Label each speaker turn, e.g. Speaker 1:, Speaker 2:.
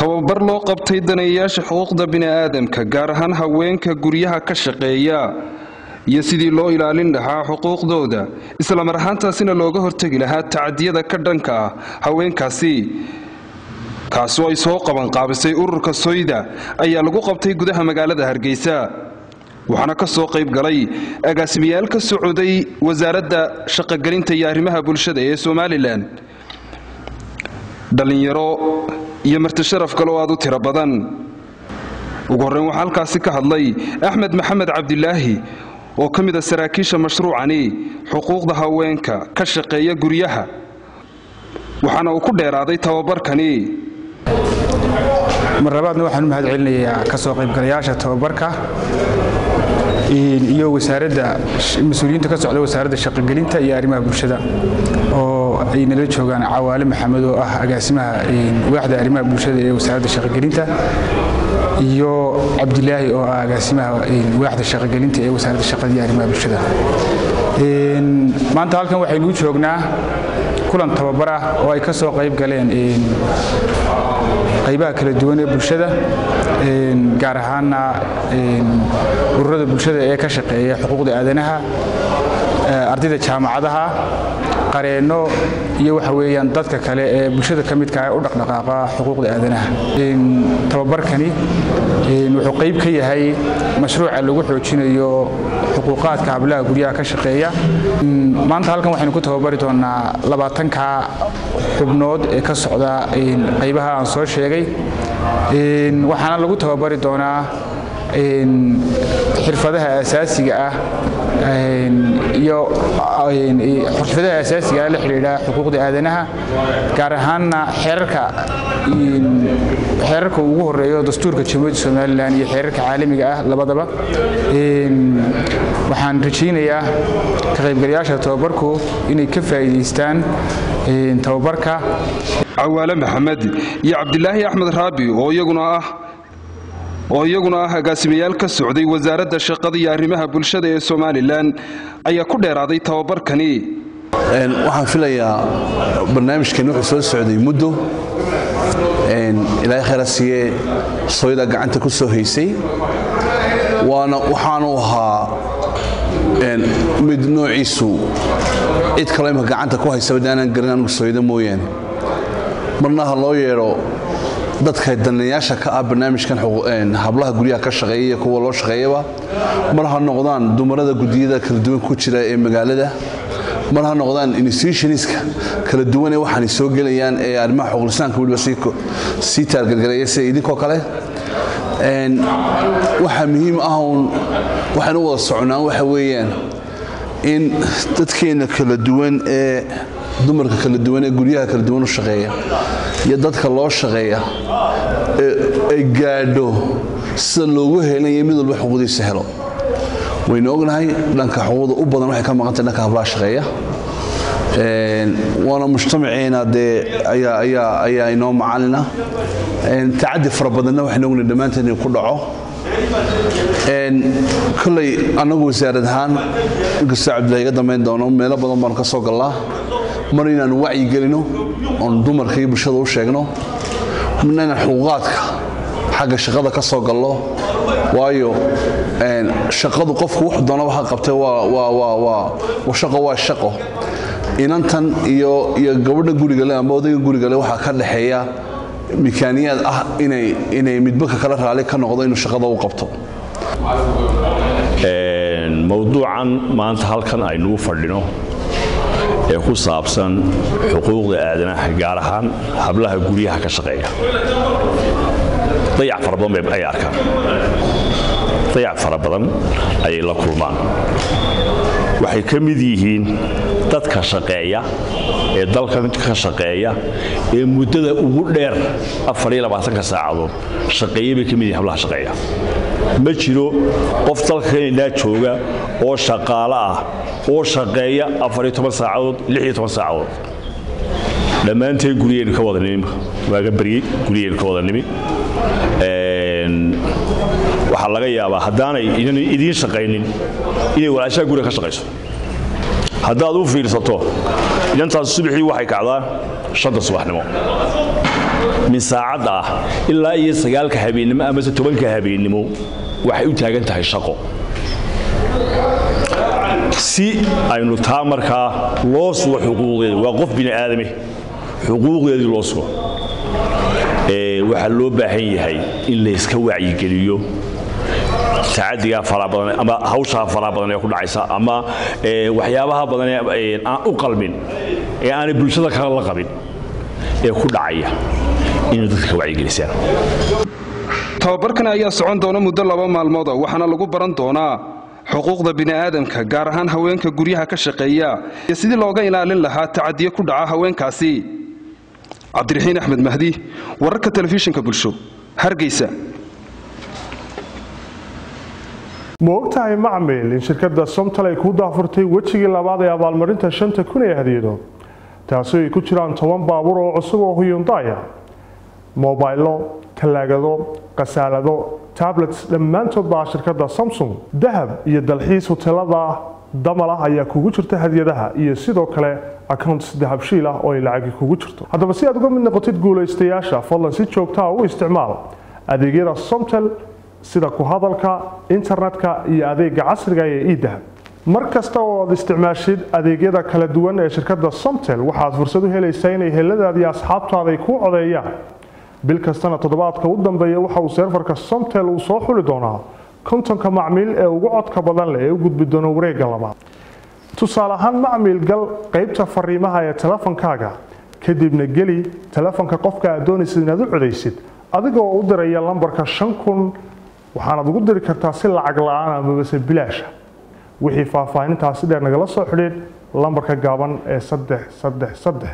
Speaker 1: tababar loo qabtay daneeyayaasha xuquuqda bini'aadamka gaar ahaan haweenka guryaha ka shaqeeya iyo sidii loo ilaalin lahaa xuquuqdooda. Islamar ahaantaasina looga hortegi lahaa tacadiyada ka dhanka ah haweenkaasi kaasoo ay soo qabanqaabisay ururka soyda ayaa lagu qabtay gudaha magaalada hargeysa. Waxaana ka soo qayb galay agaasimayaal ka socday wasaaradda shaqogelinta iyo arrimaha bulshada ee somalilan dhallinyaro iyo martisharaf kale oo aad u tiro badan. Ugu horreyn waxaa halkaasi ka hadlay axmed maxamed cabdilaahi oo ka mid a saraakiisha mashruucani xuquuqda haweenka ka shaqeeya guryaha. Waxaana uu ku dheeraaday tababarkani.
Speaker 2: Mar labaadna waxaan u mahad celinayaa ka soo qaybgalayaasha tababarka iyo wasaaradda mas'uuliyiinta ka socda wasaaradda shaqogelinta iyo arrimaha bulshada oo ay nala joogaan cawaale maxamed oo ah agaasimaha waaxda arrimaha bulshada ee wasaaradda shaqogelinta iyo cabdilaahi oo ah agaasimaha waaxda shaqogelinta ee wasaaradda shaqada iyo arrimaha bulshada. Maanta halkan waxaynuu joognaa kulan tababar ah oo ay ka soo qayb galeen qaybaha kala duwan ee bulshada gaar ahaana ururada bulshada ee ka shaqeeya xuquuqda aadanaha ardayda jaamacadaha qareenno iyo waxa weeyaan dadka kale ee bulshada ka midka ah u dhaqdhaqaaqa xuquuqda aadanaha. Tababarkani wuxuu qayb ka yahay mashruuca lagu xoojinayo xuquuqaadka hablaha guryaha ka shaqeeya. Maanta halkan waxaynu ku tababari doonaa labaatanka xubnood ee ka socda qaybaha aan soo sheegay. Waxaana lagu tababari doonaa xirfadaha asaasiga ah iyo xirfadaha asaasiga ah la xidhiidha xuquuqda aadanaha gaar ahaanna xeerarka ugu horeeyo dastuurka jamhuuriyadda somalilan iyo xeerarka caalamiga ah labadaba waxaan rajaynayaa ka qaybgalayaasha tababarku inay ka faa'iidaystaan tababarka.
Speaker 1: Cawaale maxamed iyo cabdilaahi axmed raabi oo iyaguna ah oo iyaguna ah agaasimayaal ka socday wasaaradda shaqada iyo arrimaha bulshada ee somalilan ayaa ku dheeraaday tababarkani.
Speaker 3: Waxaan filayaa barnaamijkani wuxuu soo socday muddo. Ilaahay khayra siiyee sooyada gacanta ku soo haysay. Waana waxaanu ahaa mid noociisu cid kaloo imka gacanta ku haysaba aanan garin anugu sooyada mooyaane. Marna ha loo yeedho dadka daneeyaasha ka ah barnaamijkan hablaha guryaha ka shaqeeya iyo kuwa loo shaqeeyaba. Mar ha noqdaan dumarada gudiyada kala duwan ku jira ee magaalada. Mar ha noqdaan institutionska kala duwan ee waxaanay soo gelayaan ee arrimaha xuquuqlisaanka weliba sii taargargareeya sida idinkoo kale. Waxaa muhiim ah uun u wada soconaan waxa weeyaan in dadkeenna kala duwan ee dumarka kala duwan ee guryaha kala duwan u shaqeeya iyo dadka loo shaqeeya ay gaadho sida loogu heelanya mid walba xuquuqdiisa helo. Waynu ognahay dhanka xuquuqda u badan waxay ka maqantay dhanka hablaha shaqeeya. Waana mujtamaceena dee ayaa inoo macalina. Tacadi fara badanna waxaynu ognahay dhammaanteen inuu ku dhaco. Koley annagu wasaarad ahaan inkastoo cabdillahi iga dambayn doono meelo badan baanu ka soo gallaa mar inaanu wacyi gelino oon dumarka iyo bulshada u sheegno marna inaan xuquuqaadka xagga shaqada ka soo gallo waayo shaqadu qofku wax doonaba ha qabtee shaqo waa shaqo. Inantan iyo gabadha gurigale ama odayga gurigale waxaa ka dhexeeya mikaaniyaad ah inay midbaka kala raali ka noqdo inuu shaqada u qabto.
Speaker 4: Mowduucan maanta halkan aynuu fadhino ee ku saabsan xuquuqda aadanaha gaar ahaan hablaha guryaha ka shaqeeya. Dayac fara badan ay arkaan dayac fara badan ayay la kulmaan. Waxay ka mid yihiin dadka shaqeeya ee dalkan ka shaqeeya ee muddada ugu dheer ka saacadood shaqeeya bay ka mid yihiin hablaha shaqeeya. Ma jiro qof dalka kanadaa jooga oo shaqaalo ah oo shaqeeya saacadood saacadood. Dhammaanteen guriyaynu ka wada nimi. Waaga baryey guriyaynu ka wada nimi. Waxaa laga yaabaa haddaanay idiin shaqaynin inay walaashaha guriga ka shaqayso. Haddaad u fiirsato inantaas subaxii waxay kacdaa shanta subaxnimo. Min saacadda ah ilaa iyo sagaalka habeennimo amase tobanka habeennimo waxay u taagan tahay shaqo si aynu taa markaa loo sugo xuquuqdeeda waa qof bini aadame xuquuqdeedii loo sugo. Waxaa loo baahan yahay in layska wacyigeliyo. Tacadigaa faraha badan ama hawshaa faraha badan ee ku dhacaysa ama waxyaabaha badan aan u qalmin ee aanay bulshada kale la qabin ee ku dhacaya inay dadka ka wacyigelisaan.
Speaker 1: Tababarkan ayaa socon doona muddo laba maalmooda waxaana lagu baran doonaa xuquuqda bini'aadamka gaar ahaan haweenka guryaha ka shaqeeya iyo sidii looga ilaalin lahaa tacadiyo ku dhaca haweenkaasi. Cabdiraxiin axmed mahdi wararka telefishinka bulsho hargeysa.
Speaker 5: Ma ogtahay macmil in shirkadda somtal ay ku daafurtay wejigii labaad ee abaalmarinta shanta kun ee hadiyado taasi ay ku jiraan toban baabuur oo cusub oo huyundaya mobaylo tallaagado khasaalado tablets dhammaantood baa shirkadda samsung dahab iyo dalxiis hoteelada damal ah ayaa kugu jirta hadiyadaha iyo sidoo kale accounts dahabshiil ah oo ay lacagi kugu jirto. Haddaba si aad uga mid noqotid guulaystayaasha fadlan si joogtaa u isticmaal adeegyada somtel sida ku hadalka internetka iyo adeega casriga ee idahab mar kasta oo aad isticmaashid adeegyada kala duwan ee shirkadda somtel waxaad fursad u helaysaa inay heladaadii asxaabtaada ay kuu codeeyaan bil kastana toddobaadka u dambeeya waxa uu seerfarka somtel uu soo xuli doonaa kontonka macmiil ee ugu codka badan leh ee u gudbi doona wareegga labaad. Tusaale ahaan macmiil gal qaybta fariimaha ee telefonkaaga kadibna geli telefonka qofka aad doonaysid inaad u codaysid adigoo u diraya lambarka shan kun waxaanaad ugu diri kartaa si lacag la'aan amabase bilaasha wixii faahfaahintaasi dheer nagala soo xidhiid lambarka gaaban ee saddex saddex saddex